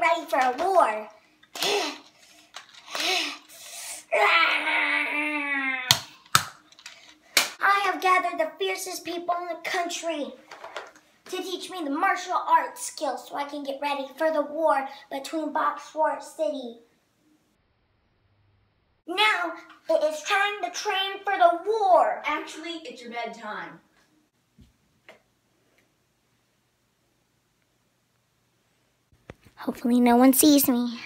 ready for a war. I have gathered the fiercest people in the country to teach me the martial arts skills so I can get ready for the war between Boxfort City. Now it is time to train for the war. Actually, it's your bedtime. Hopefully no one sees me.